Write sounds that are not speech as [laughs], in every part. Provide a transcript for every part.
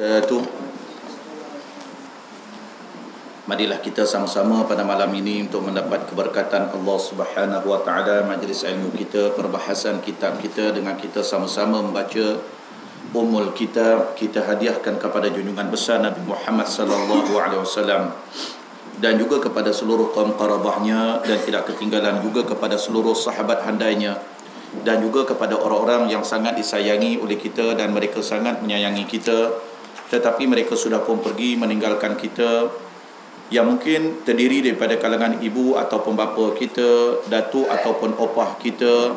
wabarakatuh Marilah kita sama-sama pada malam ini untuk mendapat keberkatan Allah Subhanahu wa taala majlis ilmu kita perbahasan kitab kita dengan kita sama-sama membaca umul kitab. Kita hadiahkan kepada junjungan besar Nabi Muhammad sallallahu alaihi wasallam dan juga kepada seluruh kaum qarabahnya dan tidak ketinggalan juga kepada seluruh sahabat handainya dan juga kepada orang-orang yang sangat disayangi oleh kita dan mereka sangat menyayangi kita tetapi mereka sudah pun pergi meninggalkan kita. Yang mungkin terdiri daripada kalangan ibu ataupun bapa kita, datuk ataupun opah kita.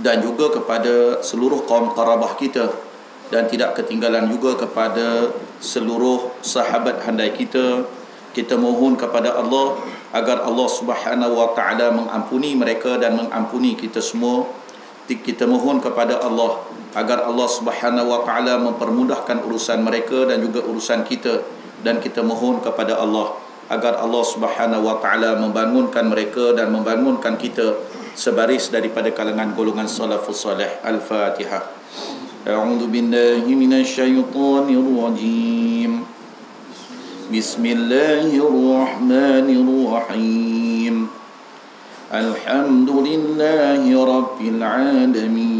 Dan juga kepada seluruh kaum karabah kita. Dan tidak ketinggalan juga kepada seluruh sahabat handai kita. Kita mohon kepada Allah agar Allah Subhanahu wa taala mengampuni mereka dan mengampuni kita semua. Kita mohon kepada Allah agar Allah Subhanahu wa taala mempermudahkan urusan mereka dan juga urusan kita. Dan kita mohon kepada Allah agar Allah Subhanahu wa taala membangunkan mereka dan membangunkan kita sebaris daripada kalangan golongan salafus salih. Al-fatihah. A'udzu billahi minasyaitonir rajim bismillahirrahmanirrahim. Alhamdulillahi rabbil alamin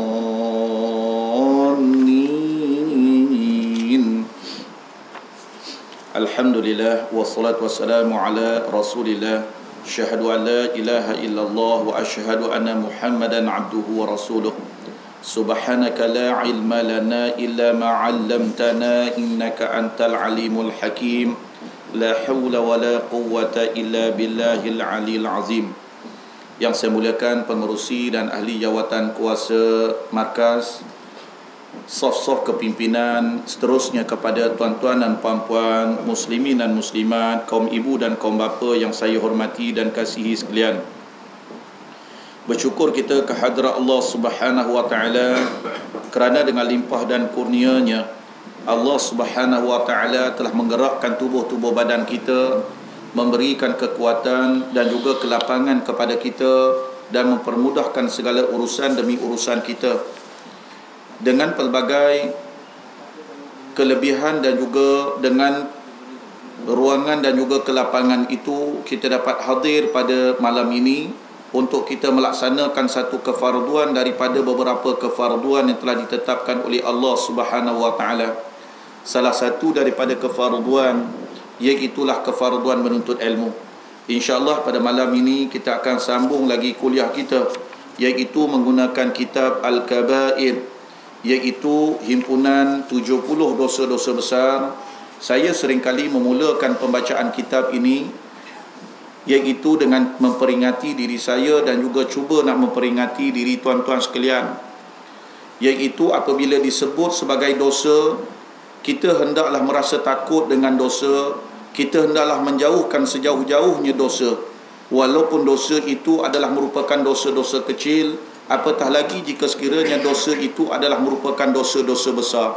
Alhamdulillah wassalatu wassalamu ala Rasulillah. Syahadu an la ilaha illallah wa asyhadu anna Muhammadan abduhu wa rasuluh. Subhanaka la ilma lana illa ma 'allamtana innaka antal alimul hakim. La haula wa la quwwata illa billahil aliyil azim. Yang saya muliakan pengerusi dan ahli jawatan kuasa markas soft-soft kepimpinan seterusnya kepada tuan-tuan dan puan-puan muslimin dan muslimat kaum ibu dan kaum bapa yang saya hormati dan kasihi sekalian. Bersyukur kita kehadrat Allah Subhanahu wa taala kerana dengan limpah dan kurnianya Allah Subhanahu wa taala telah menggerakkan tubuh-tubuh badan kita memberikan kekuatan dan juga kelapangan kepada kita dan mempermudahkan segala urusan demi urusan kita dengan pelbagai kelebihan dan juga dengan ruangan dan juga kelapangan itu kita dapat hadir pada malam ini untuk kita melaksanakan satu kefarduan daripada beberapa kefarduan yang telah ditetapkan oleh Allah Subhanahu wa taala. Salah satu daripada kefarduan iaitu kefarduan menuntut ilmu. Insya-Allah pada malam ini kita akan sambung lagi kuliah kita iaitu menggunakan kitab Al-Kaba'ir iaitu himpunan 70 dosa-dosa besar. Saya seringkali memulakan pembacaan kitab ini iaitu dengan memperingati diri saya dan juga cuba nak memperingati diri tuan-tuan sekalian. Iaitu apabila disebut sebagai dosa kita hendaklah merasa takut dengan dosa. Kita hendaklah menjauhkan sejauh-jauhnya dosa. Walaupun dosa itu adalah merupakan dosa-dosa kecil apatah lagi jika sekiranya dosa itu adalah merupakan dosa-dosa besar?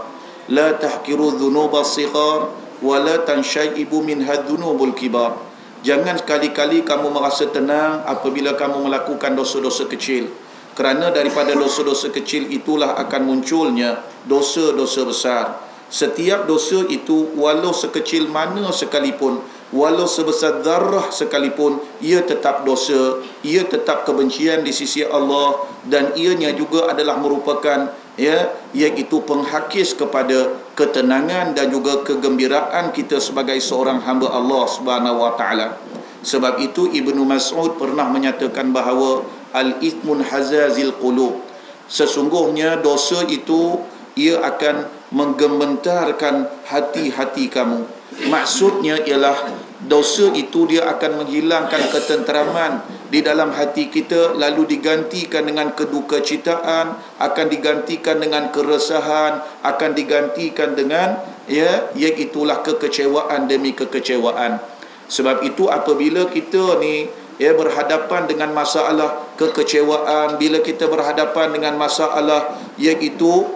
La tahkiru dhunuba sighar wa la tanshaibu min hadhunubul kibar. Jangan sekali-kali kamu merasa tenang apabila kamu melakukan dosa-dosa kecil. Kerana daripada dosa-dosa kecil itulah akan munculnya dosa-dosa besar setiap dosa itu walau sekecil mana sekalipun walau sebesar darah sekalipun ia tetap dosa ia tetap kebencian di sisi Allah dan ianya juga adalah merupakan ya iaitu penghakis kepada ketenangan dan juga kegembiraan kita sebagai seorang hamba Allah Subhanahu wa taala. Sebab itu Ibnu Mas'ud pernah menyatakan bahawa al-ithmun hazazil qulub. Sesungguhnya dosa itu ia akan menggementarkan hati-hati kamu. Maksudnya ialah dosa itu dia akan menghilangkan ketenteraman di dalam hati kita lalu digantikan dengan keduka citaan akan digantikan dengan keresahan akan digantikan dengan ya iaitulah kekecewaan demi kekecewaan. Sebab itu apabila kita ni ya berhadapan dengan masalah kekecewaan bila kita berhadapan dengan masalah iaitu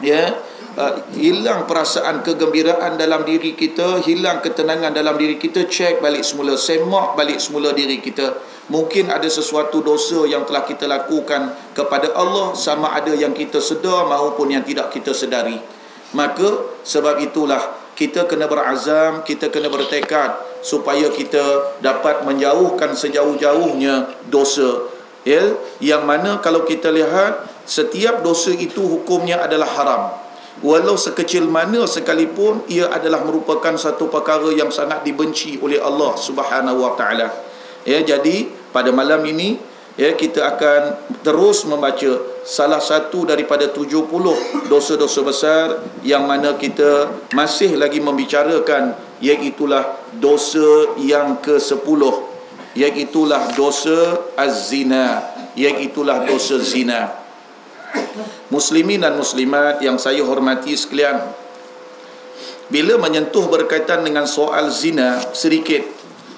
ya uh, hilang perasaan kegembiraan dalam diri kita hilang ketenangan dalam diri kita cek balik semula semak balik semula diri kita mungkin ada sesuatu dosa yang telah kita lakukan kepada Allah sama ada yang kita sedar maupun yang tidak kita sedari maka sebab itulah kita kena berazam, kita kena bertekad supaya kita dapat menjauhkan sejauh-jauhnya dosa. Ya, yang mana kalau kita lihat setiap dosa itu hukumnya adalah haram. Walau sekecil mana sekalipun ia adalah merupakan satu perkara yang sangat dibenci oleh Allah Subhanahu Wa Taala. Ya, jadi pada malam ini ya kita akan terus membaca salah satu daripada 70 dosa-dosa besar yang mana kita masih lagi membicarakan iaitu dosa yang ke-10 iaitu dosa az-zina. Iaitu dosa zina muslimin dan muslimat yang saya hormati sekalian bila menyentuh berkaitan dengan soal zina sedikit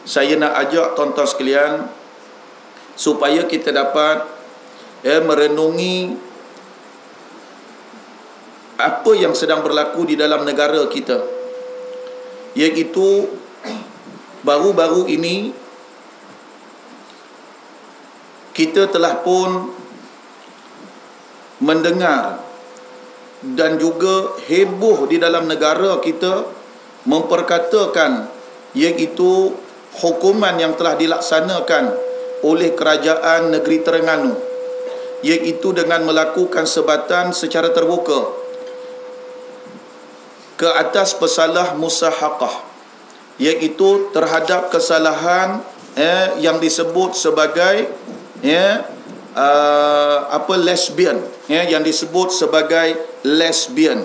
saya nak ajak tuan-tuan sekalian supaya kita dapat eh, merenungi apa yang sedang berlaku di dalam negara kita. Iaitu baru-baru ini kita telah pun mendengar dan juga heboh di dalam negara kita memperkatakan iaitu hukuman yang telah dilaksanakan oleh kerajaan negeri Terengganu iaitu dengan melakukan sebatan secara terbuka ke atas pesalah musahaqah iaitu terhadap kesalahan eh, yang disebut sebagai eh, uh, apa lesbian eh, yang disebut sebagai lesbian.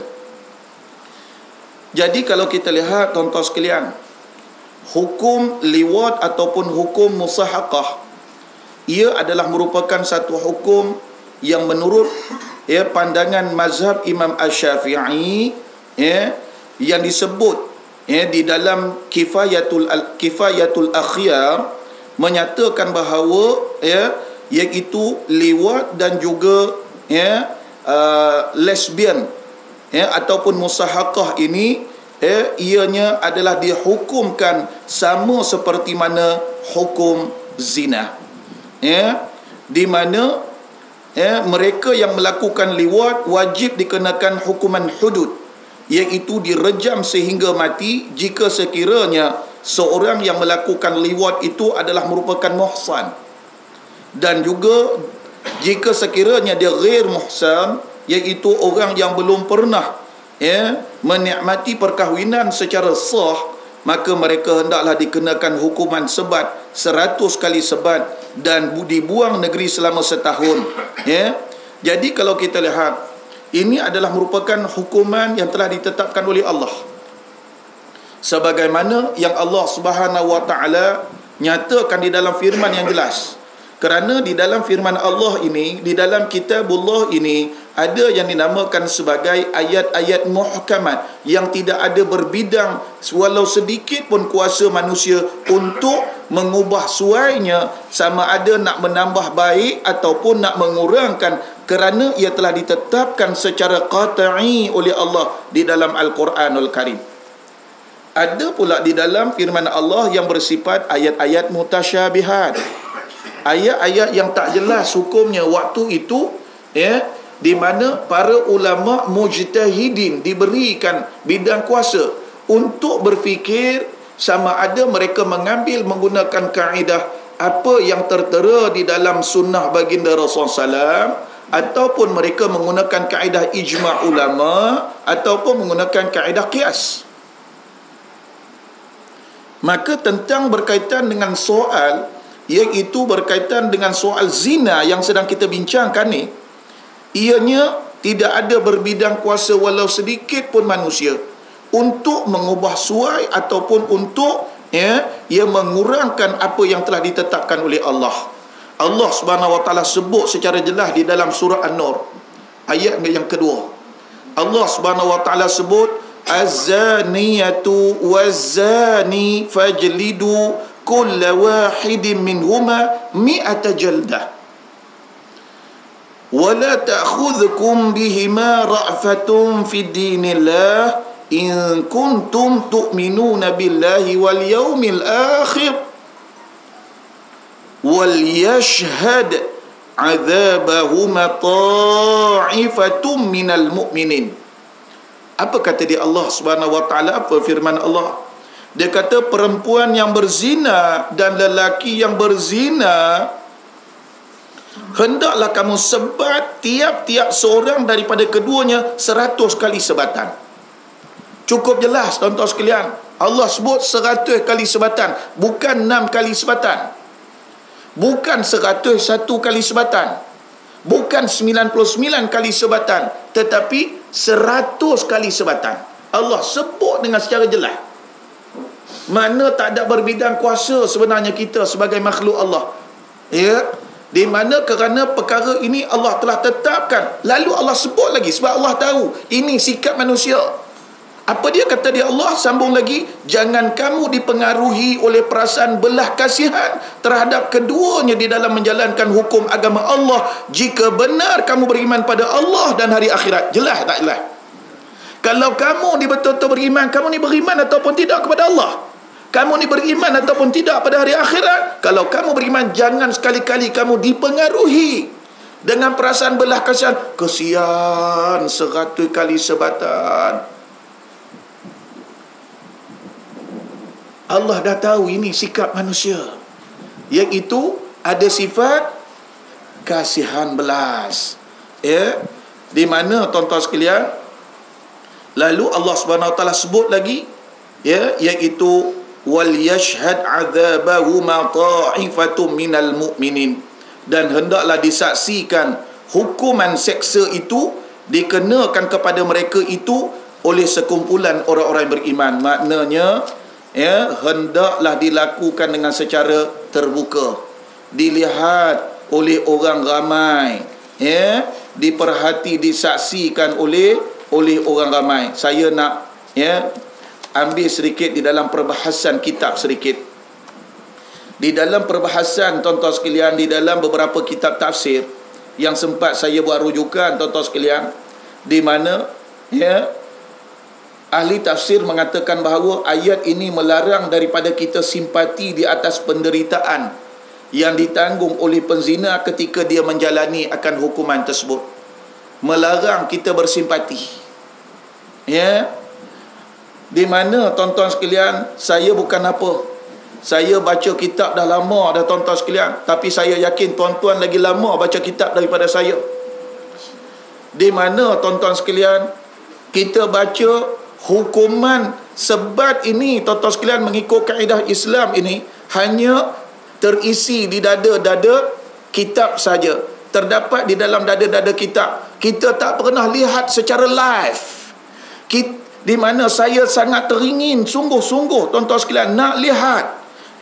Jadi kalau kita lihat tuan-tuan sekalian hukum liwat ataupun hukum musahaqah ia adalah merupakan satu hukum yang menurut ya pandangan mazhab Imam Asy-Syafi'i ya yang disebut ya di dalam kifayatul kifayatul akhyar menyatakan bahawa ya iaitu liwat dan juga ya uh, lesbian ya ataupun musahaqah ini ya ianya adalah dihukumkan sama seperti mana hukum zina ya di mana ya mereka yang melakukan liwat wajib dikenakan hukuman hudud iaitu direjam sehingga mati jika sekiranya seorang yang melakukan liwat itu adalah merupakan muhsan dan juga jika sekiranya dia ghair muhsan iaitu orang yang belum pernah ya menikmati perkahwinan secara sah maka mereka hendaklah dikenakan hukuman sebat seratus kali sebat dan dibuang negeri selama setahun ya. Jadi kalau kita lihat ini adalah merupakan hukuman yang telah ditetapkan oleh Allah. Sebagaimana yang Allah Subhanahu wa taala nyatakan di dalam firman yang jelas kerana di dalam firman Allah ini di dalam kitabullah ini ada yang dinamakan sebagai ayat-ayat muhkamat yang tidak ada berbidang walau sedikit pun kuasa manusia untuk mengubah suainya sama ada nak menambah baik ataupun nak mengurangkan kerana ia telah ditetapkan secara qat'i oleh Allah di dalam Al-Quranul Karim. Ada pula di dalam firman Allah yang bersifat ayat-ayat mutasyabihat. Ayat-ayat yang tak jelas hukumnya waktu itu ya di mana para ulama mujtahidin diberikan bidang kuasa untuk berfikir sama ada mereka mengambil menggunakan kaedah apa yang tertera di dalam sunnah baginda Rasulullah SAW ataupun mereka menggunakan kaedah ijma' ulama ataupun menggunakan kaedah kias maka tentang berkaitan dengan soal iaitu berkaitan dengan soal zina yang sedang kita bincangkan ni ianya tidak ada berbidang kuasa walau sedikit pun manusia untuk mengubah suai ataupun untuk ya ia mengurangkan apa yang telah ditetapkan oleh Allah. Allah Subhanahu wa taala sebut secara jelas di dalam surah An-Nur ayat yang kedua. Allah Subhanahu wa taala sebut az-zaniyatu waz-zani fajlidu kull wahid minhuma mi'ata jaldah ولا تأخذكم بهما رأفة في الدين الله إن كنتم تؤمنون بالله واليوم الآخر وليشهد عذابهما طائفة من المؤمنين apa kata dia Allah Subhanahu wa taala apa firman Allah dia kata perempuan yang berzina dan lelaki yang berzina hendaklah kamu sebat tiap-tiap seorang daripada keduanya seratus kali sebatan. Cukup jelas tuan-tuan sekalian. Allah sebut seratus kali sebatan. Bukan enam kali sebatan. Bukan seratus satu kali sebatan. Bukan sembilan puluh sembilan kali sebatan. Tetapi seratus kali sebatan. Allah sebut dengan secara jelas. Mana tak ada berbidang kuasa sebenarnya kita sebagai makhluk Allah. Ya, di mana kerana perkara ini Allah telah tetapkan. Lalu Allah sebut lagi sebab Allah tahu ini sikap manusia. Apa dia kata dia Allah sambung lagi, jangan kamu dipengaruhi oleh perasaan belah kasihan terhadap keduanya di dalam menjalankan hukum agama Allah jika benar kamu beriman pada Allah dan hari akhirat. Jelas tak jelas? Kalau kamu ni betul-betul beriman, kamu ni beriman ataupun tidak kepada Allah? Kamu ni beriman ataupun tidak pada hari akhirat? Kalau kamu beriman jangan sekali-kali kamu dipengaruhi dengan perasaan belah kasihan. Kesian seratus kali sebatan Allah dah tahu ini sikap manusia. Iaitu ada sifat kasihan belas. Ya? Di mana tuan-tuan sekalian? Lalu Allah Subhanahu taala sebut lagi ya? Iaitu yashhad adzabahuma ta'ifatum minal mu'minin. Dan hendaklah disaksikan hukuman seksa itu dikenakan kepada mereka itu oleh sekumpulan orang-orang beriman. Maknanya ya hendaklah dilakukan dengan secara terbuka. Dilihat oleh orang ramai ya diperhati disaksikan oleh oleh orang ramai. Saya nak ya ambil sedikit di dalam perbahasan kitab sedikit. Di dalam perbahasan tuan-tuan sekalian di dalam beberapa kitab tafsir yang sempat saya buat rujukan tuan-tuan sekalian di mana ya ahli tafsir mengatakan bahawa ayat ini melarang daripada kita simpati di atas penderitaan yang ditanggung oleh penzina ketika dia menjalani akan hukuman tersebut. Melarang kita bersimpati. Ya, di mana tuan-tuan sekalian Saya bukan apa. Saya baca kitab dah lama dah tuan-tuan sekalian Tapi saya yakin tuan-tuan lagi lama baca kitab daripada saya. Di mana tuan-tuan sekalian Kita baca hukuman sebat ini Tuan-tuan sekalian mengikut kaedah Islam ini Hanya terisi di dada-dada kitab saja. Terdapat di dalam dada-dada kitab. Kita tak pernah lihat secara live. Kita di mana saya sangat teringin sungguh-sungguh tuan-tuan sekalian nak lihat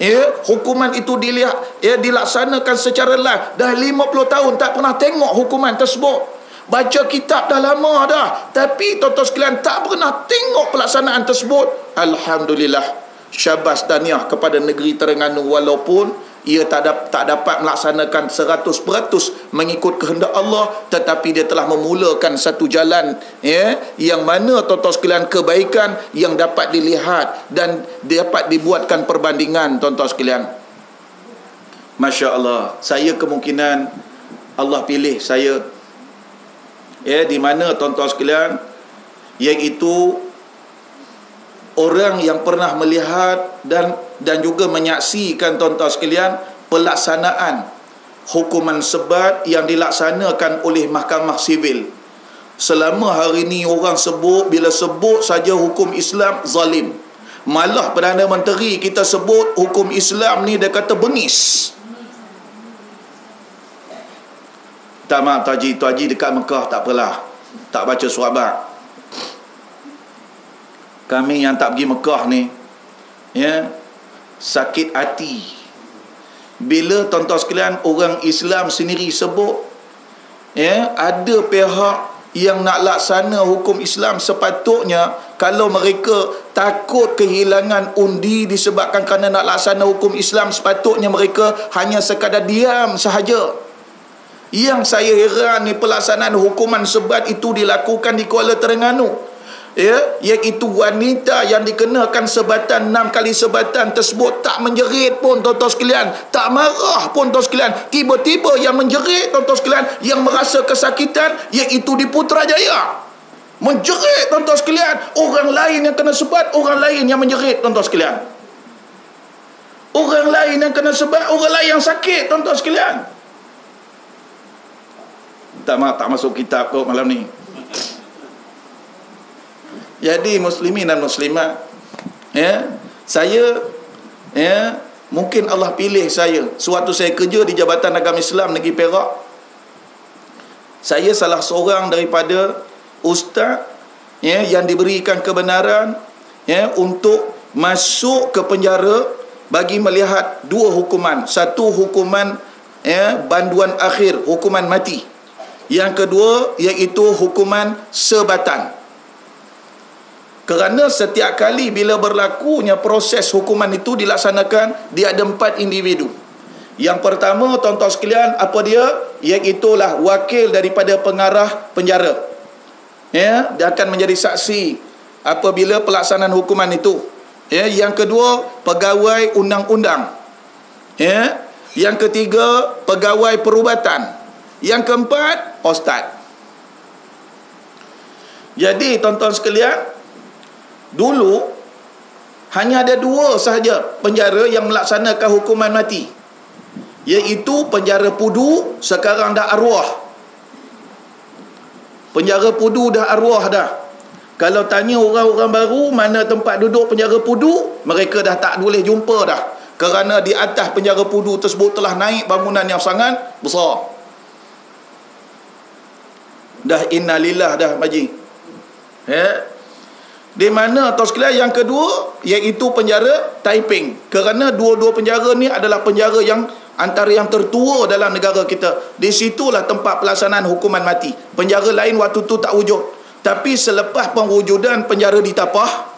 ya hukuman itu dilihat ya dilaksanakan secara live. Dah 50 tahun tak pernah tengok hukuman tersebut. Baca kitab dah lama dah. Tapi tuan-tuan sekalian tak pernah tengok pelaksanaan tersebut. Alhamdulillah syabas daniah kepada negeri Terengganu walaupun ia tak, dap, tak dapat melaksanakan 100% mengikut kehendak Allah tetapi dia telah memulakan satu jalan ya yang mana tuan-tuan sekalian kebaikan yang dapat dilihat dan dapat dibuatkan perbandingan tuan-tuan sekalian. Masya Allah saya kemungkinan Allah pilih saya ya di mana tuan-tuan sekalian iaitu orang yang pernah melihat dan dan juga menyaksikan tuan-tuan sekalian pelaksanaan hukuman sebat yang dilaksanakan oleh mahkamah sivil. Selama hari ini orang sebut bila sebut saja hukum Islam zalim. Malah Perdana Menteri kita sebut hukum Islam ni dia kata bengis tak maaf Taji. Taji dekat Mekah tak apalah. Tak baca surat kami yang tak pergi Mekah ni ya sakit hati. Bila tuan-tuan sekalian orang Islam sendiri sebut ya ada pihak yang nak laksana hukum Islam sepatutnya kalau mereka takut kehilangan undi disebabkan kerana nak laksana hukum Islam sepatutnya mereka hanya sekadar diam sahaja. Yang saya heran ni pelaksanaan hukuman sebat itu dilakukan di Kuala Terengganu ya iaitu wanita yang dikenakan sebatan enam kali sebatan tersebut tak menjerit pun tuan-tuan sekalian. Tak marah pun tuan sekalian. Tiba-tiba yang menjerit tuan-tuan sekalian yang merasa kesakitan iaitu di Putrajaya. Menjerit tuan-tuan sekalian. Orang lain yang kena sebat orang lain yang menjerit tuan-tuan sekalian. Orang lain yang kena sebat orang lain yang sakit tuan-tuan sekalian. Tak, tak masuk kitab kau malam ni jadi muslimin dan muslimat ya. Saya ya mungkin Allah pilih saya. Sewaktu saya kerja di Jabatan Agama Islam Negeri Perak saya salah seorang daripada ustaz ya yang diberikan kebenaran ya untuk masuk ke penjara bagi melihat dua hukuman. Satu hukuman ya banduan akhir hukuman mati. Yang kedua iaitu hukuman sebatan kerana setiap kali bila berlakunya proses hukuman itu dilaksanakan, dia ada empat individu. Yang pertama, tuan-tuan sekalian, apa dia? Iaitulah wakil daripada pengarah penjara. Ya, dia akan menjadi saksi apabila pelaksanaan hukuman itu. Ya, yang kedua, pegawai undang-undang. Ya, yang ketiga, pegawai perubatan. Yang keempat, ustaz. Jadi, tuan-tuan sekalian, Dulu hanya ada dua sahaja penjara yang melaksanakan hukuman mati. Iaitu penjara Pudu sekarang dah arwah. Penjara Pudu dah arwah dah. Kalau tanya orang-orang baru mana tempat duduk penjara Pudu, mereka dah tak boleh jumpa dah. Kerana di atas penjara Pudu tersebut telah naik bangunan yang sangat besar. Dah innalillah dah maji. Ya, di mana atau sekalian yang kedua iaitu penjara Taiping. Kerana dua-dua penjara ni adalah penjara yang antara yang tertua dalam negara kita. Di situlah tempat pelaksanaan hukuman mati. Penjara lain waktu tu tak wujud. Tapi selepas penwujudan penjara di Tapah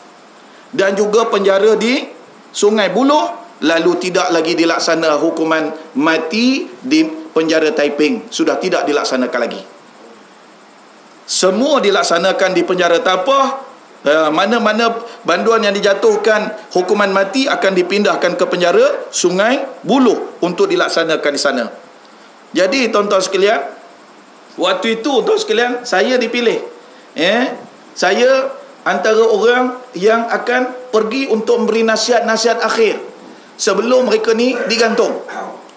dan juga penjara di Sungai Buloh lalu tidak lagi dilaksana hukuman mati di penjara Taiping. Sudah tidak dilaksanakan lagi. Semua dilaksanakan di penjara Tapah mana-mana banduan yang dijatuhkan hukuman mati akan dipindahkan ke penjara Sungai Buloh untuk dilaksanakan di sana. Jadi tuan-tuan sekalian, waktu itu tuan sekalian saya dipilih. Eh, saya antara orang yang akan pergi untuk memberi nasihat-nasihat akhir sebelum mereka ni digantung.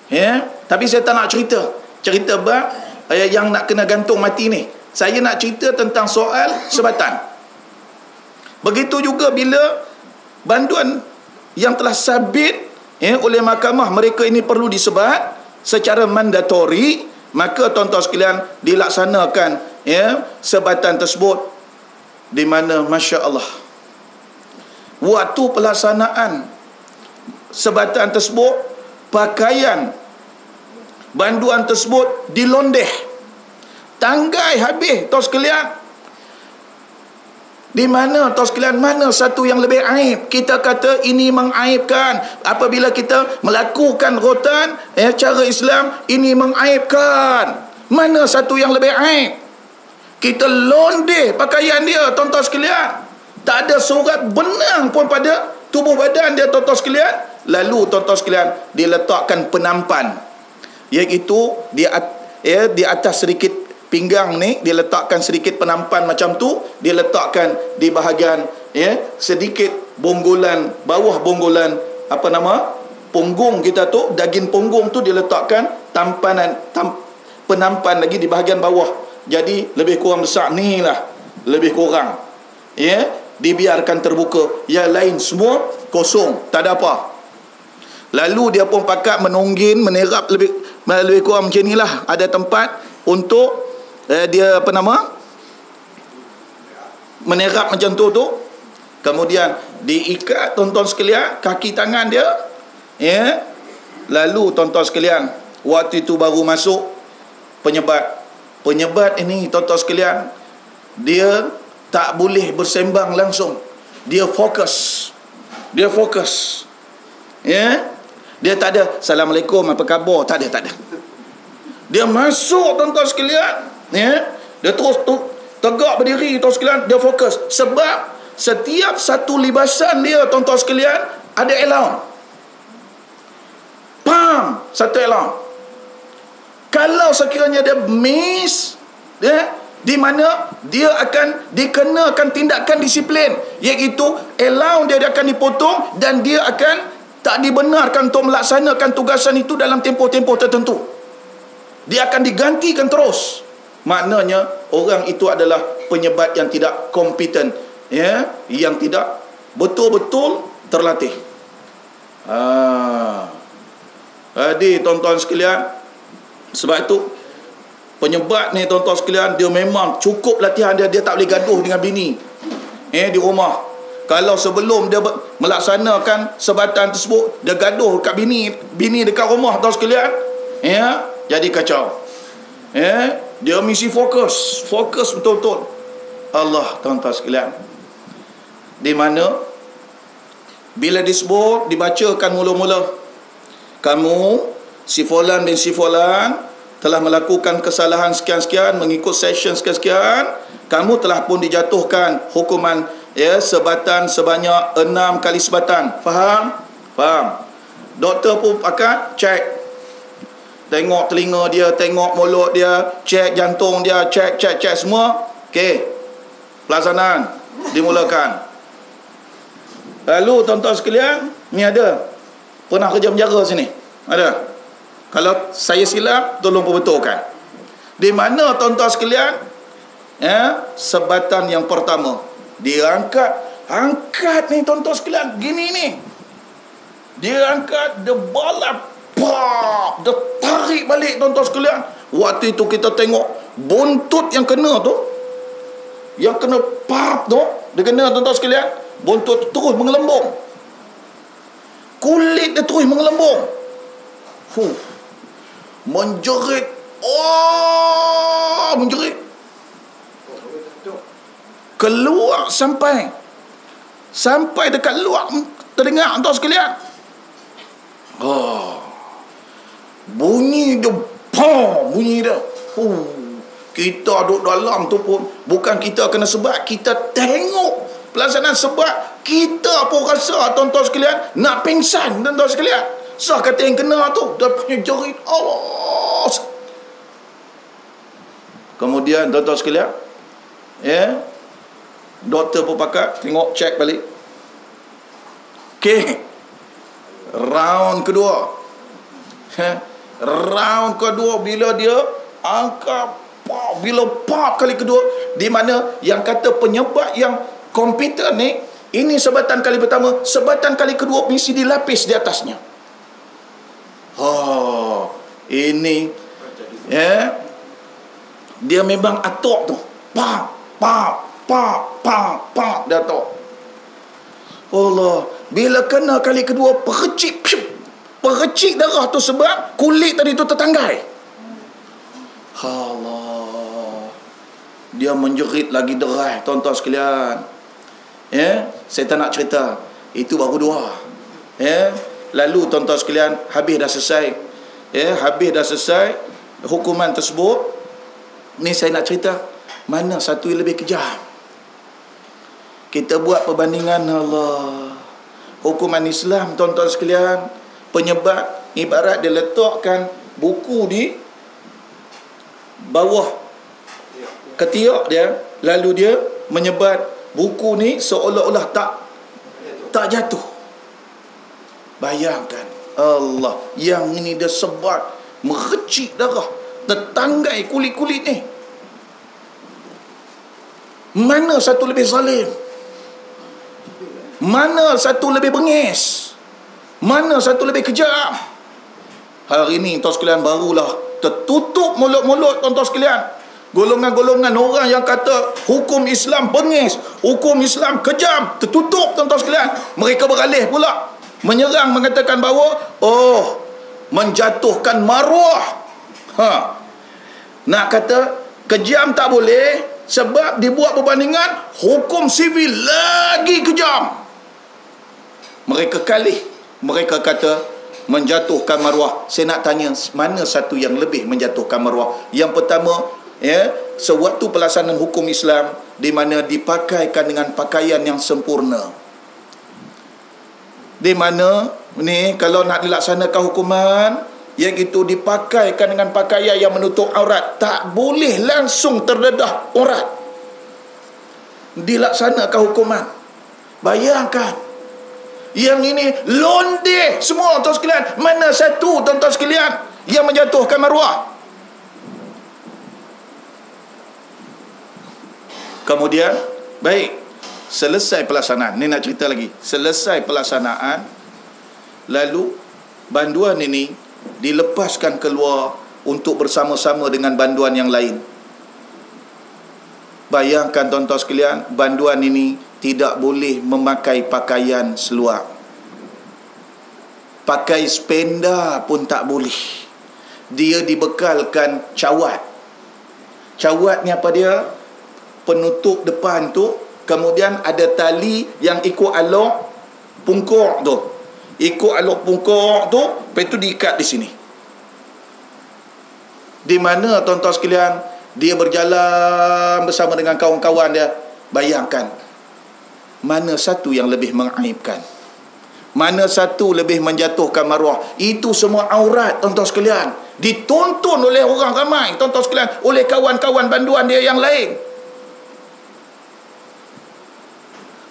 Eh, tapi saya tak nak cerita. Cerita bab eh, yang nak kena gantung mati ni. Saya nak cerita tentang soal sebatan. Begitu juga bila banduan yang telah sabit ya, oleh mahkamah mereka ini perlu disebat secara mandatori. Maka tuan-tuan sekalian dilaksanakan ya sebatan tersebut di mana masya-Allah waktu pelaksanaan sebatan tersebut pakaian banduan tersebut dilondeh. Tanggai habis tuan sekalian di mana tuan sekalian mana satu yang lebih aib? Kita kata ini mengaibkan apabila kita melakukan rotan eh cara Islam ini mengaibkan. Mana satu yang lebih aib? Kita londeh pakaian dia tuan-tuan sekalian. Tak ada surat benang pun pada tubuh badan dia tuan-tuan sekalian. Lalu tuan-tuan sekalian diletakkan penampan. Iaitu di ya, di atas sedikit pinggang ni dia letakkan sedikit penampan macam tu dia letakkan di bahagian ya sedikit bonggolan bawah bonggolan apa nama punggung kita tu daging punggung tu dia letakkan tampanan tam, penampan lagi di bahagian bawah. Jadi lebih kurang besar ni lah lebih kurang ya dibiarkan terbuka. Yang lain semua kosong tak ada apa. Lalu dia pun pakat menunggin menerap lebih lebih kurang macam ni lah. Ada tempat untuk eh, dia apa nama? Menerap macam tu tu. Kemudian diikat tuan-tuan sekalian kaki tangan dia. Ya. Lalu tuan-tuan sekalian waktu itu baru masuk penyebat. Penyebat ini tuan-tuan sekalian dia tak boleh bersembang langsung. Dia fokus. Dia fokus. Ya. Dia tak ada assalamualaikum apa khabar? Tak ada tak ada. Dia masuk tuan-tuan sekalian ya? Dia terus tu, tegak berdiri tuan sekalian dia fokus. Sebab setiap satu libasan dia tuan-tuan sekalian ada allowance pam! Satu allowance kalau sekiranya dia miss ya di mana dia akan dikenakan tindakan disiplin iaitu allowance dia, dia akan dipotong dan dia akan tak dibenarkan untuk melaksanakan tugasan itu dalam tempoh-tempoh tertentu. Dia akan digantikan terus maknanya orang itu adalah penyebat yang tidak kompeten ya yang tidak betul-betul terlatih. Ah jadi tuan-tuan sekalian sebab itu Penyebat ni tuan-tuan sekalian Dia memang cukup latihan dia Dia tak boleh gaduh dengan bini Eh di rumah. Kalau sebelum dia melaksanakan Sebatan tersebut Dia gaduh kat bini Bini dekat rumah tuan sekalian Ya Jadi kacau Eh Dia mesti fokus. Fokus betul-betul. Allah tuan-tuan sekalian. Di mana Bila disebut Dibacakan mula-mula Kamu Si Fulan bin Si Fulan telah melakukan kesalahan sekian-sekian mengikut session sekian-sekian kamu telah pun dijatuhkan hukuman ya sebatan sebanyak enam kali sebatan. Faham? Faham. Doktor pun pakat cek tengok telinga dia tengok mulut dia cek jantung dia cek cek cek semua okey pelaksanaan dimulakan lalu tuan-tuan sekalian ni ada pernah kerja penjara sini ada kalau saya silap, tolong perbetulkan. Di mana tuan-tuan sekalian? Ya, sebatan yang pertama. Dia angkat. Angkat ni tuan-tuan sekalian. Gini ni. Dia angkat. Dia balap. Pap. Dia tarik balik tuan-tuan sekalian. Waktu itu kita tengok. Buntut yang kena tu. Yang kena pap tu. Dia kena tuan-tuan sekalian. Buntut terus mengelembung. Kulit dia terus mengelembung. Fuh menjerit oh menjerit keluar sampai sampai dekat luar terdengar tuan sekalian oh bunyi dia pom bunyi dia. Huh. kita duduk dalam tu pun bukan kita kena sebab kita tengok pelaksanaan sebab kita pun rasa tuan-tuan sekalian nak pingsan tuan-tuan sekalian. Sah kata yang kena tu Dia punya jerit Allah Kemudian Tuan-tuan sekalian Ya yeah, Doktor pun pakat Tengok cek balik. Okay Round kedua. Yeah. Round kedua Bila dia Angkat pop, Bila pop kali kedua Di mana Yang kata penyebab yang Komputer ni Ini sebatan kali pertama Sebatan kali kedua Mesti dilapis di atasnya Oh, ini ya. Dia memang atok tu. Pa, pa, pa, pa, pa datuk. Allah, bila kena kali kedua percik, percik darah tu sebab kulit tadi tu tertanggai. Allah. Dia menjerit lagi derai tuan-tuan sekalian. Ya, saya tak nak cerita. Itu baru dua. Ya, Lalu tuan-tuan sekalian habis dah selesai. Ya, habis dah selesai hukuman tersebut. Ni saya nak cerita mana satu yang lebih kejam. Kita buat perbandingan Allah. Hukuman Islam tuan-tuan sekalian penyebab ibarat dia letakkan buku di bawah ketiak dia lalu dia menyebat buku ni seolah-olah tak tak jatuh. Bayangkan Allah Yang ini dia sebat Merecik darah Tertanggai kulit-kulit ni. Mana satu lebih zalim? Mana satu lebih bengis Mana satu lebih kejam Hari ini tuan sekalian barulah Tertutup mulut-mulut tuan-tuan sekalian. Golongan-golongan orang yang kata Hukum Islam bengis Hukum Islam kejam Tertutup tuan-tuan sekalian. Mereka beralih pula. Menyerang mengatakan bahawa oh menjatuhkan maruah. Ha. Nak kata kejam tak boleh sebab dibuat perbandingan hukum sivil lagi kejam. Mereka kalih. Mereka kata menjatuhkan maruah. Saya nak tanya mana satu yang lebih menjatuhkan maruah? Yang pertama, ya, sewaktu pelaksanaan hukum Islam di mana dipakaikan dengan pakaian yang sempurna. Di mana ni kalau nak dilaksanakan hukuman yang itu dipakaikan dengan pakaian yang menutup aurat tak boleh langsung terdedah aurat dilaksanakan hukuman bayangkan yang ini londe. Semua tuan sekalian. Mana satu tuan-tuan sekalian yang menjatuhkan maruah? Kemudian baik. Selesai pelaksanaan. Ni nak cerita lagi. Selesai pelaksanaan lalu banduan ini dilepaskan keluar untuk bersama-sama dengan banduan yang lain. Bayangkan tuan-tuan sekalian, banduan ini tidak boleh memakai pakaian seluar. Pakai spenda pun tak boleh. Dia dibekalkan cawat. Cawat ni apa dia? Penutup depan tu, kemudian ada tali yang ikut alok pungkuk tu ikut aluk pungkuk tu lepas tu diikat di sini di mana tuan-tuan sekalian dia berjalan bersama dengan kawan-kawan dia. Bayangkan mana satu yang lebih mengaibkan? Mana satu lebih menjatuhkan maruah? Itu semua aurat tuan-tuan sekalian. Ditonton oleh orang ramai tuan-tuan sekalian. Oleh kawan-kawan banduan dia yang lain.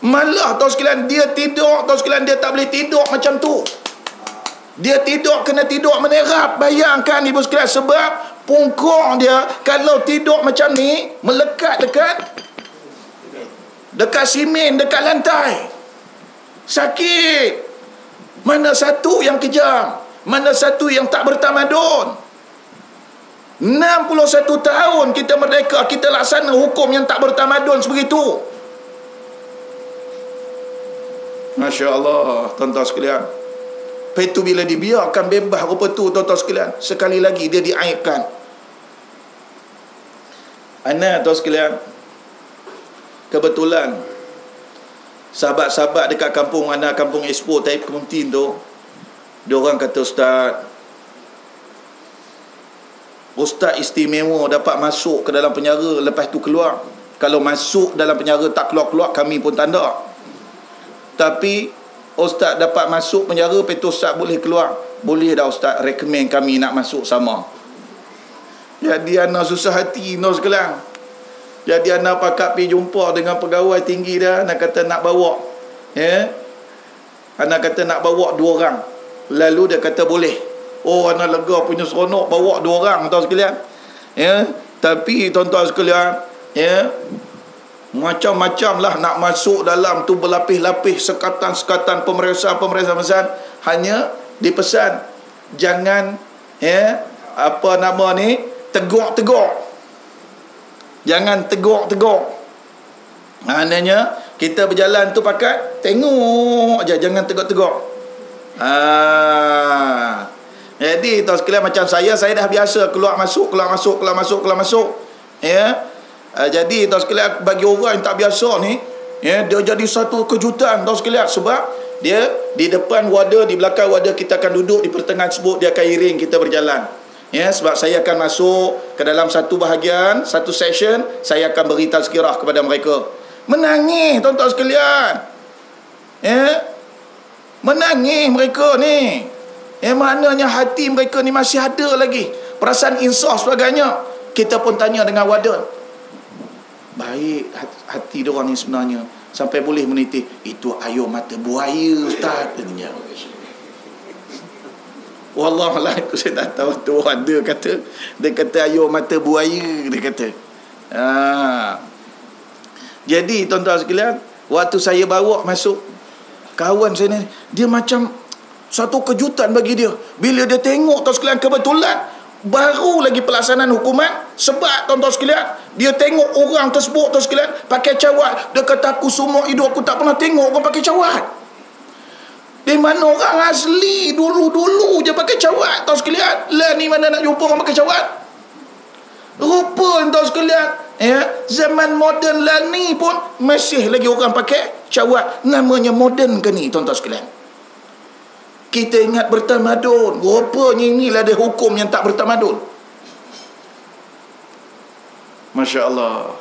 Malah tahu sekalian dia tidur, tahu sekalian dia tak boleh tidur macam tu. Dia tidur kena tidur menerap. Bayangkan ibu sekalian sebab pungkung dia kalau tidur macam ni melekat dekat dekat simen, dekat lantai. Sakit. Mana satu yang kejam? Mana satu yang tak bertamadun? 61 tahun kita merdeka, kita laksana hukum yang tak bertamadun sebegitu. Masya Allah Tuan-tuan sekalian Lepas bila dibiarkan bebas rupa tu Tuan-tuan sekalian Sekali lagi dia diaibkan Ana tuan sekalian Kebetulan Sahabat-sahabat dekat kampung Ana kampung Expo Taib Kemuntin tu Dia orang kata Ustaz Ustaz istimewa dapat masuk ke dalam penjara Lepas tu keluar. Kalau masuk dalam penjara tak keluar-keluar Kami pun tanda tapi ustaz dapat masuk penjara lepas tu ustaz boleh keluar. Boleh dah ustaz recommend kami nak masuk sama jadi anak susah hati no sekalian jadi anak pakak pergi jumpa dengan pegawai tinggi dia anak kata nak bawa. Ya? Anak kata nak bawa dua orang. Lalu dia kata boleh. Oh anak lega punya seronok bawa dua orang tuan sekalian. Ya? Tapi tuan-tuan sekalian ya? Macam-macam lah nak masuk dalam tu berlapis-lapis sekatan-sekatan pemeriksaan-pemeriksaan hanya dipesan jangan ya? Apa nama ni teguk-teguk jangan teguk-teguk maknanya kita berjalan tu pakai tengok aja jangan teguk-teguk ha jadi tuan sekalian macam saya saya dah biasa keluar masuk keluar masuk keluar masuk keluar masuk. Ya. Uh, jadi tuan sekalian bagi orang yang tak biasa ni ya dia jadi satu kejutan tuan sekalian. Sebab dia di depan wadah di belakang wadah kita akan duduk di pertengahan sebut dia akan iring kita berjalan ya sebab saya akan masuk ke dalam satu bahagian satu section saya akan beri tazkirah kepada mereka. Menangis tuan-tuan sekalian. Ya. Menangis mereka ni. Ya maknanya hati mereka ni masih ada lagi. Perasaan insaf sebagainya. Kita pun tanya dengan wadah baik hati dia orang ni sebenarnya. Sampai boleh menitih itu ayo mata buaya ustaz katanya wallah lah aku saya tak tahu tu ada kata dia kata ayo mata buaya dia kata. Ha. jadi tuan-tuan sekalian waktu saya bawa masuk kawan saya ni dia macam satu kejutan bagi dia. Bila dia tengok tuan sekalian kebetulan baru lagi pelaksanaan hukuman sebab tuan-tuan sekalian dia tengok orang tersebut tuan sekalian pakai cawat. Dia kata aku semua hidup aku tak pernah tengok orang pakai cawat di mana orang asli dulu-dulu je pakai cawat tuan sekalian lah ni mana nak jumpa orang pakai cawat Rupa tuan sekalian. Ya, zaman moden lah ni pun masih lagi orang pakai cawat. Namanya moden ke ni tuan-tuan sekalian? Kita ingat bertamadun. Rupanya inilah ada hukum yang tak bertamadun. Masya Allah.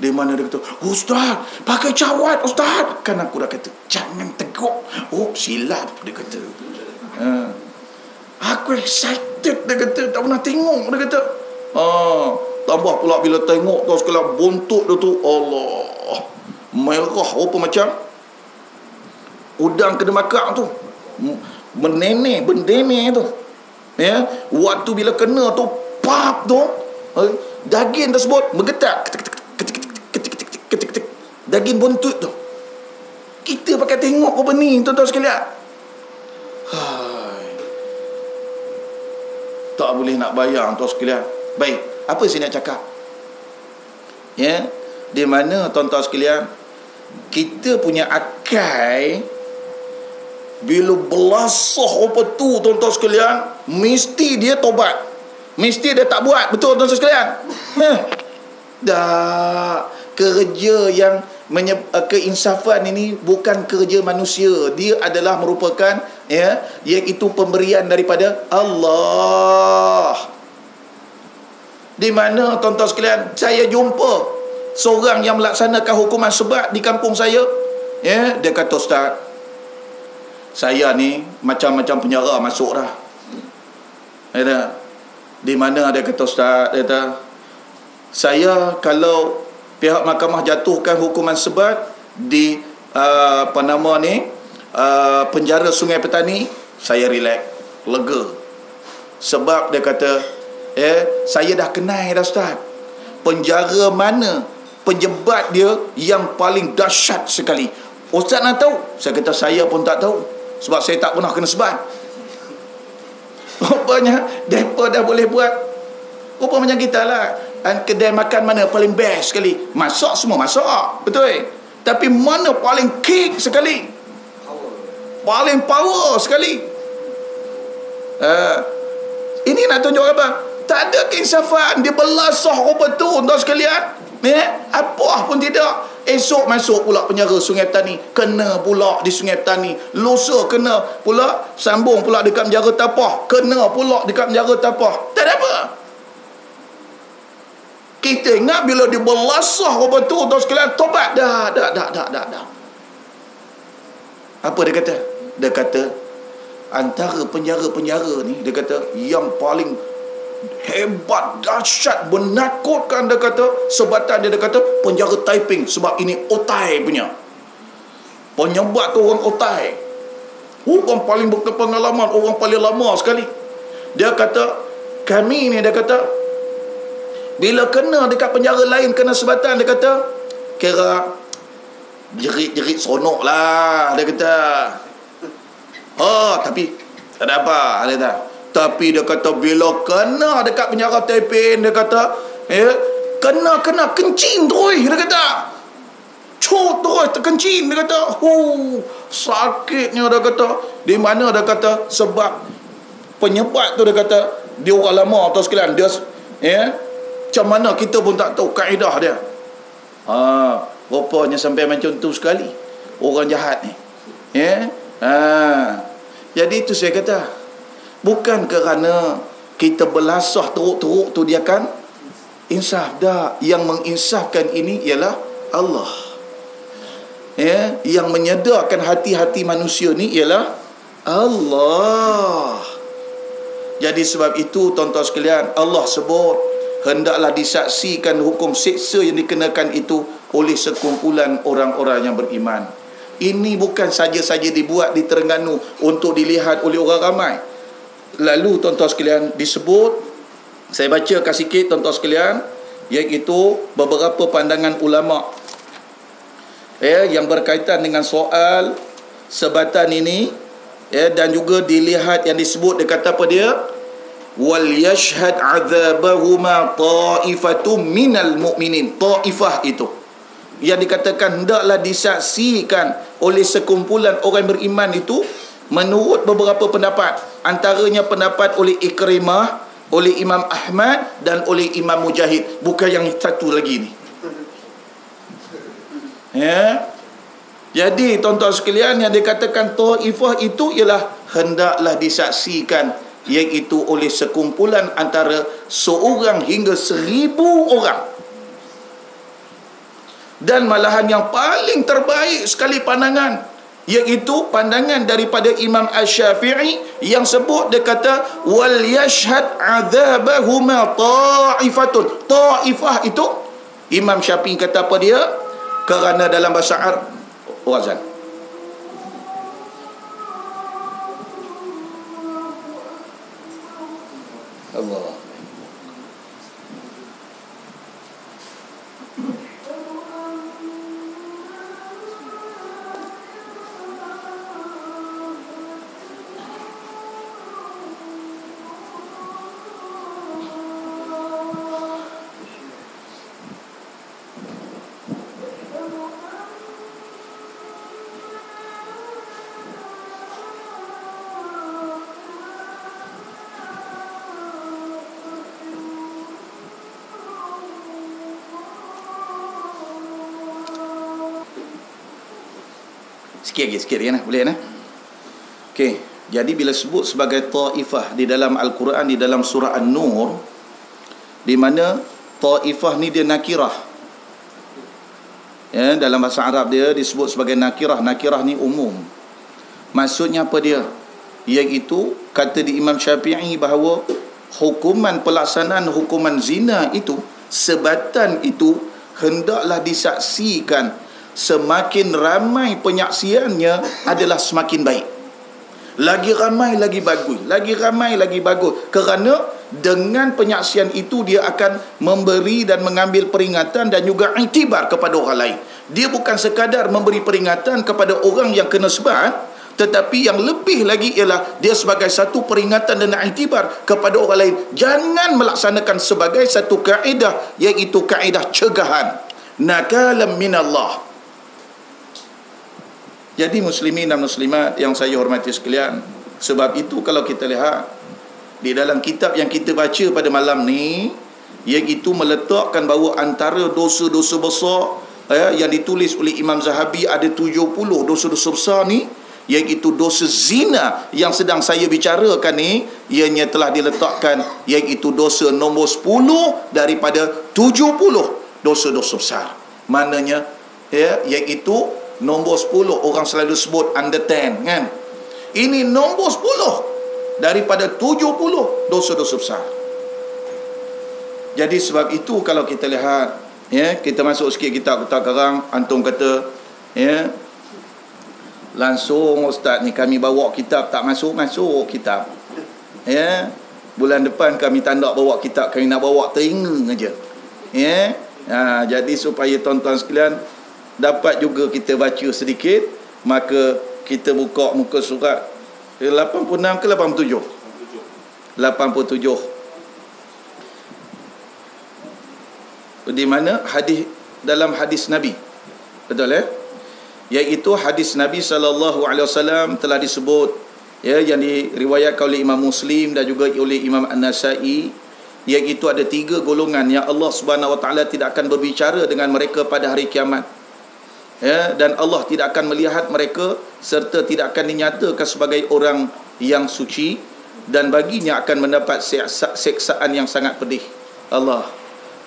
Di mana dia kata, Ustaz, pakai cawat Ustaz. Kan aku dah kata, jangan teguk. Oh, silap dia kata. Ha. Aku excited dia kata, tak pernah tengok dia kata. Ha. Tambah pula bila tengok tu sekalian buntut dia tu, Allah. Merah apa macam udang kena makak tu menene bendene tu ya waktu bila kena tu pap tu eh, daging tersebut bergetar daging buntut tu. Kita pakai tengok apa ni tuan-tuan sekalian. Hai. tak boleh nak bayang tuan sekalian. Baik apa saya nak cakap? Ya? Di mana tuan-tuan sekalian kita punya akal bila belasah apa tu tuan-tuan sekalian Mesti dia tobat. Mesti dia tak buat. Betul tuan-tuan sekalian? Dah. Kerja yang menye- eh, Keinsafan ini Bukan kerja manusia. Dia adalah merupakan ya, Iaitu pemberian daripada Allah. Di mana tuan-tuan sekalian Saya jumpa Seorang yang melaksanakan hukuman sebat Di kampung saya. Ya, dia kata Ustaz saya ni macam-macam penjara masuk dah. Kata, di mana? Ada kata ustaz, dia kata, saya kalau pihak mahkamah jatuhkan hukuman sebat di uh, apa nama ni, uh, penjara Sungai Petani, saya relax, lega. Sebab dia kata, eh, saya dah kenal dah ustaz. Penjara mana penjebat dia yang paling dahsyat sekali. Ustaz nak tahu? Saya kata saya pun tak tahu. Sebab saya tak pernah kena sebat. [laughs] Rupanya, mereka dah boleh buat. Rupa macam kita lah. Kedai makan mana paling best sekali? Masak semua masak. Betul? Tapi mana paling kick sekali? Paling power sekali. Uh, ini nak tunjuk apa? Tak ada keinsafan. Dia belasah rupa tu. Tuan sekalian. Eh? Apa pun tidak. Esok masuk pula penjara Sungai Petani. Kena pula di Sungai Petani. Lusa kena pula. Sambung pula dekat penjara Tapah. Kena pula dekat penjara Tapah. Tak ada apa. Kita ingat bila dia belasah apa tu. Tuan sekalian tobat. Dah, dah, dah, dah, dah, dah. Apa dia kata? Dia kata, antara penjara-penjara ni, dia kata, yang paling hebat dahsyat menakutkan dia kata sebatan dia dia kata penjara Taiping sebab ini otai punya penyebat tu orang otai orang paling berpengalaman orang paling lama sekali dia kata kami ni dia kata bila kena dekat penjara lain kena sebatan dia kata kira jerit-jerit sonok lah dia kata oh tapi tak ada apa dia kata tapi dia kata bila kena dekat penjara Taiping dia kata eh kena kena kencing terus dia kata. Cuk terus terkencing dia kata. Hu sakitnya dia kata. Di mana dia kata sebab penyebab tu dia kata dia orang lama atau sekalian dia eh macam mana kita pun tak tahu kaedah dia. Ha, rupanya sampai macam tu sekali orang jahat ni. Ya. Ha. Jadi itu saya kata Bukan kerana kita belasah teruk-teruk tu dia kan insaf dah. Yang menginsafkan ini ialah Allah. Ya, yang menyedarkan hati-hati manusia ni ialah Allah. Jadi sebab itu tuan-tuan sekalian, Allah sebut hendaklah disaksikan hukum seksa yang dikenakan itu oleh sekumpulan orang-orang yang beriman. Ini bukan saja-saja dibuat di Terengganu untuk dilihat oleh orang ramai. Lalu tuan-tuan sekalian disebut saya bacakan sikit tuan-tuan sekalian iaitu beberapa pandangan ulama ya yang berkaitan dengan soal sebatan ini ya dan juga dilihat yang disebut dia kata apa dia wal yashhad adzabahuma ta'ifatum minal mu'minin. Ta'ifah itu. Yang dikatakan hendaklah disaksikan oleh sekumpulan orang beriman itu menurut beberapa pendapat. Antaranya pendapat oleh Ikrimah oleh Imam Ahmad dan oleh Imam Mujahid. Bukan yang satu lagi ni. Ya? Jadi tuan-tuan sekalian yang dikatakan taifah itu ialah hendaklah disaksikan iaitu oleh sekumpulan antara seorang hingga seribu orang. Dan malahan yang paling terbaik sekali pandangan iaitu pandangan daripada Imam Asy-Syafi'i yang sebut dia kata wal yashhad adzabahuma ta'ifatun. Ta'ifah itu Imam Syafi'i kata apa dia? Kerana dalam bahasa Arab wazan Allah Sikit lagi, sikit lagi nah. Boleh nah. Okey, jadi bila sebut sebagai taifah di dalam al-Quran di dalam surah An-Nur di mana taifah ni dia nakirah. Ya, dalam bahasa Arab dia disebut sebagai nakirah. Nakirah ni umum. Maksudnya apa dia? Iaitu kata di Imam Syafi'i bahawa hukuman pelaksanaan hukuman zina itu sebatan itu hendaklah disaksikan semakin ramai penyaksiannya adalah semakin baik. Lagi ramai lagi bagus, lagi ramai lagi bagus. Kerana dengan penyaksian itu dia akan memberi dan mengambil peringatan dan juga iktibar kepada orang lain. Dia bukan sekadar memberi peringatan kepada orang yang kena sebat, tetapi yang lebih lagi ialah dia sebagai satu peringatan dan iktibar kepada orang lain. Jangan melaksanakan sebagai satu kaedah iaitu kaedah cegahan. Nakalam minallah. Jadi muslimin dan muslimat yang saya hormati sekalian, sebab itu kalau kita lihat di dalam kitab yang kita baca pada malam ni, iaitu meletakkan bahawa antara dosa-dosa besar eh, yang ditulis oleh Imam Zahabi ada 70 dosa-dosa besar ni, iaitu dosa zina yang sedang saya bicarakan ni, ianya telah diletakkan iaitu dosa nombor 10 daripada 70 dosa-dosa besar. Maknanya, ya, iaitu Nombor 10 orang selalu sebut under 10 kan. Ini nombor 10 daripada 70 dosa-dosa besar. Jadi sebab itu kalau kita lihat ya kita masuk sikit kitab kita sekarang antum kata ya langsung ustaz ni kami bawa kitab tak masuk masuk kitab. Ya bulan depan kami tanda bawa kitab kami nak bawa telinga aja. Ya ha, jadi supaya tuan-tuan sekalian dapat juga kita baca sedikit maka kita buka muka surat 86 ke 87 87 di mana hadis dalam hadis Nabi. Betul ya? Iaitu hadis Nabi sallallahu alaihi wasallam telah disebut ya yang diriwayatkan oleh Imam Muslim dan juga oleh Imam An-Nasa'i. Iaitu ada tiga golongan yang Allah Subhanahu wa taala tidak akan berbicara dengan mereka pada hari kiamat ya, dan Allah tidak akan melihat mereka serta tidak akan dinyatakan sebagai orang yang suci dan baginya akan mendapat seksa, seksaan yang sangat pedih. Allah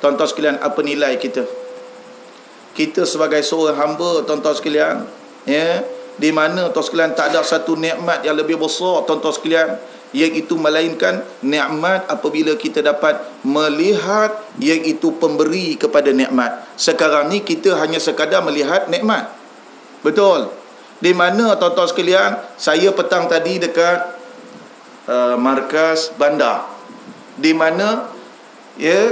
tuan-tuan sekalian apa nilai kita? Kita sebagai seorang hamba tuan-tuan sekalian ya di mana tuan sekalian tak ada satu nikmat yang lebih besar tuan-tuan sekalian iaitu melainkan nikmat apabila kita dapat melihat iaitu pemberi kepada nikmat. Sekarang ni kita hanya sekadar melihat nikmat. Betul. Di mana tuan-tuan sekalian, saya petang tadi dekat uh, markas bandar. Di mana ya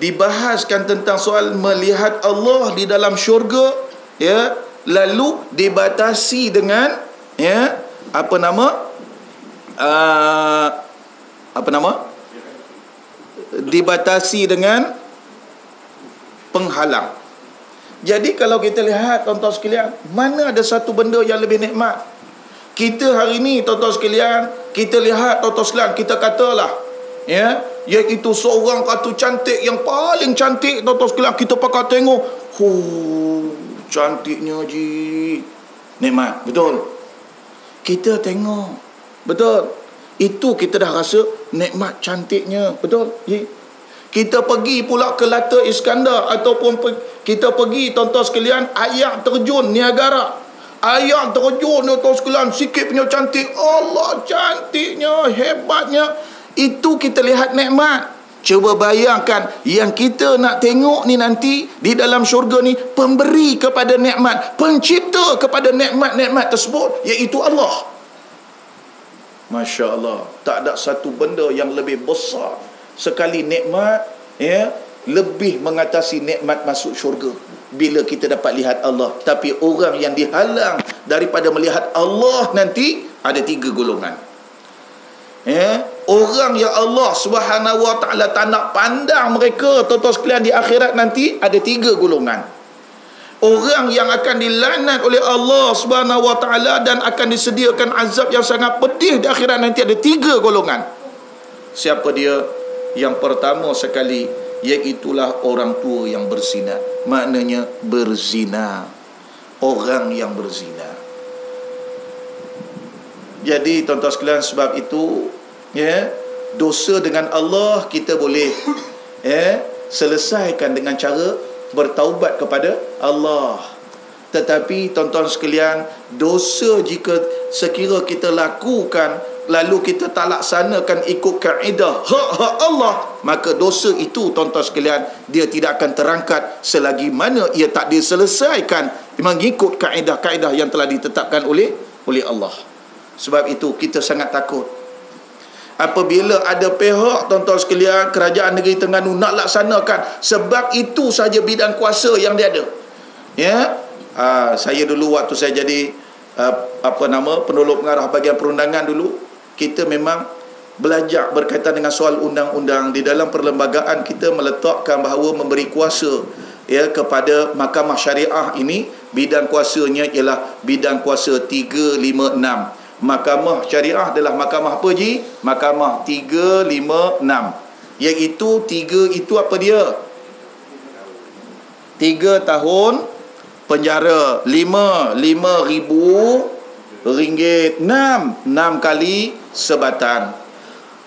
dibahaskan tentang soal melihat Allah di dalam syurga ya lalu dibatasi dengan ya apa nama uh, apa nama? Dibatasi dengan penghalang. Jadi kalau kita lihat tuan-tuan sekalian mana ada satu benda yang lebih nikmat? Kita hari ini tuan-tuan sekalian kita lihat tuan-tuan sekalian kita katalah ya iaitu seorang ratu cantik yang paling cantik tuan-tuan sekalian kita pakai tengok. Hu cantiknya ji. Nikmat betul? Kita tengok betul. Itu kita dah rasa nikmat cantiknya. Betul? Ji. Kita pergi pula ke Lata Iskandar ataupun kita pergi tuan-tuan sekalian air terjun Niagara. Air terjun tuan-tuan sekalian sikit punya cantik. Allah cantiknya hebatnya. Itu kita lihat nikmat. Cuba bayangkan yang kita nak tengok ni nanti di dalam syurga ni pemberi kepada nikmat, pencipta kepada nikmat-nikmat tersebut iaitu Allah. Masya Allah, tak ada satu benda yang lebih besar sekali nikmat ya lebih mengatasi nikmat masuk syurga bila kita dapat lihat Allah. Tapi orang yang dihalang daripada melihat Allah nanti ada tiga golongan. Ya orang yang Allah Subhanahu wa taala tak nak pandang mereka tuan-tuan sekalian di akhirat nanti ada tiga golongan orang yang akan dilanat oleh Allah Subhanahu wa taala dan akan disediakan azab yang sangat pedih di akhirat nanti ada tiga golongan. Siapa dia? Yang pertama sekali Iaitulah orang tua yang berzina. Maknanya berzina. Orang yang berzina. Jadi tuan-tuan sekalian sebab itu ya Dosa dengan Allah kita boleh ya Selesaikan dengan cara Bertaubat kepada Allah. Tetapi tuan-tuan sekalian Dosa jika sekira kita lakukan lalu kita tak laksanakan ikut kaedah hak-hak Allah maka dosa itu tuan-tuan sekalian dia tidak akan terangkat selagi mana ia tak diselesaikan. Mengikut kaedah-kaedah yang telah ditetapkan oleh oleh Allah. Sebab itu kita sangat takut apabila ada pihak tuan-tuan sekalian kerajaan negeri Terengganu nak laksanakan sebab itu saja bidang kuasa yang dia ada. Ya? Uh, saya dulu waktu saya jadi uh, apa nama penolong pengarah bahagian perundangan dulu kita memang belajar berkaitan dengan soal undang-undang. Di dalam perlembagaan kita meletakkan bahawa memberi kuasa ya kepada mahkamah syariah ini bidang kuasanya ialah bidang kuasa 356 mahkamah syariah adalah mahkamah apa ji mahkamah 356 iaitu tiga itu apa dia tiga tahun penjara lima lima ribu ringgit enam enam kali sebatan.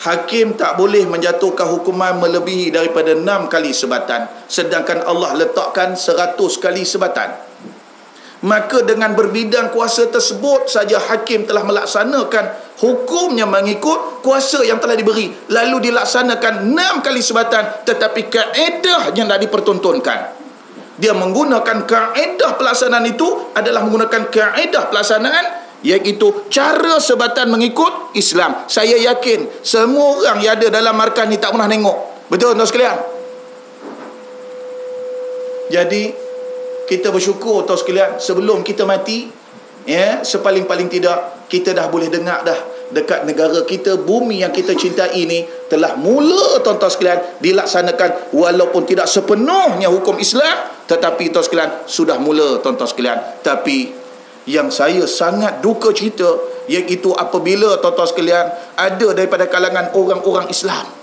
Hakim tak boleh menjatuhkan hukuman melebihi daripada enam kali sebatan. Sedangkan Allah letakkan seratus kali sebatan. Maka dengan berbidang kuasa tersebut saja hakim telah melaksanakan hukumnya mengikut kuasa yang telah diberi. Lalu dilaksanakan enam kali sebatan tetapi kaedah yang dah dipertontonkan. Dia menggunakan kaedah pelaksanaan itu adalah menggunakan kaedah pelaksanaan iaitu cara sebatan mengikut Islam. Saya yakin semua orang yang ada dalam markas ni tak pernah tengok. Betul tuan sekalian? Jadi kita bersyukur tuan sekalian sebelum kita mati ya sepaling-paling tidak kita dah boleh dengar dah dekat negara kita bumi yang kita cintai ini telah mula tuan-tuan sekalian dilaksanakan walaupun tidak sepenuhnya hukum Islam tetapi tuan sekalian sudah mula tuan-tuan sekalian. Tapi yang saya sangat duka cerita iaitu apabila tuan-tuan sekalian ada daripada kalangan orang-orang Islam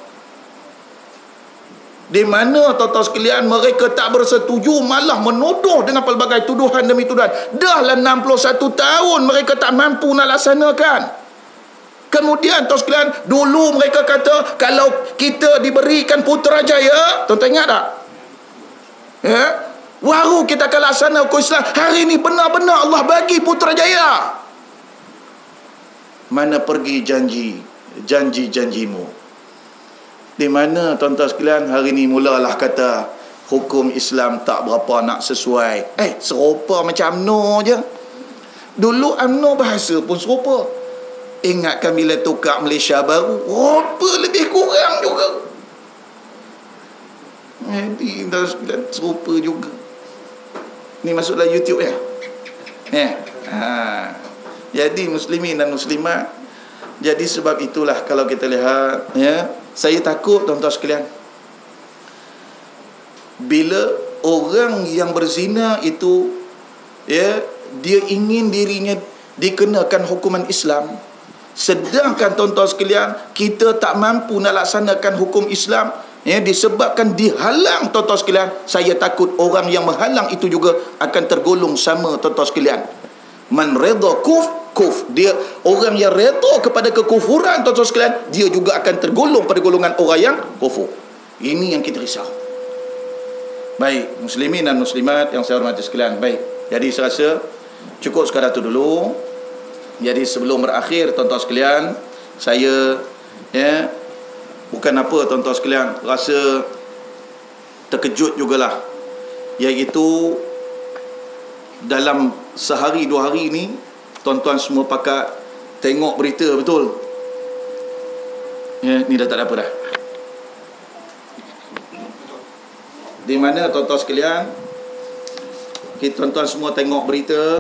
di mana tuan-tuan sekalian mereka tak bersetuju malah menuduh dengan pelbagai tuduhan demi tuduhan dahlah 61 tahun mereka tak mampu nak laksanakan kemudian tuan sekalian dulu mereka kata kalau kita diberikan Putrajaya tuan-tuan ingat tak ya Baru kita akan laksana hukum Islam. Hari ini benar-benar Allah bagi Putrajaya. Mana pergi janji? Janji-janjimu. Di mana tuan-tuan sekalian hari ini mulalah kata hukum Islam tak berapa nak sesuai. Eh, serupa macam UMNO je. Dulu UMNO bahasa pun serupa. Ingatkan bila tukar Malaysia baru, apa lebih kurang juga. Jadi, tuan sekalian serupa juga. Ni masuklah YouTube ya. Ya. Ha. Jadi muslimin dan muslimat jadi sebab itulah kalau kita lihat ya, saya takut tuan-tuan sekalian. Bila orang yang berzina itu ya, dia ingin dirinya dikenakan hukuman Islam sedangkan tuan-tuan sekalian kita tak mampu nak laksanakan hukum Islam ya disebabkan dihalang tuan-tuan sekalian saya takut orang yang menghalang itu juga akan tergolong sama tuan-tuan sekalian man redha kuf kuf. Dia orang yang redha kepada kekufuran tuan-tuan sekalian dia juga akan tergolong pada golongan orang yang kufur. Ini yang kita risau. Baik muslimin dan muslimat yang saya hormati sekalian. Baik jadi saya rasa cukup sekadar itu dulu. Jadi sebelum berakhir tuan-tuan sekalian saya ya bukan apa tuan-tuan sekalian rasa terkejut jugalah. Iaitu dalam sehari dua hari ini tuan-tuan semua pakat tengok berita betul? Ya ni dah tak ada apa dah. Di mana tuan-tuan sekalian kita tuan-tuan semua tengok berita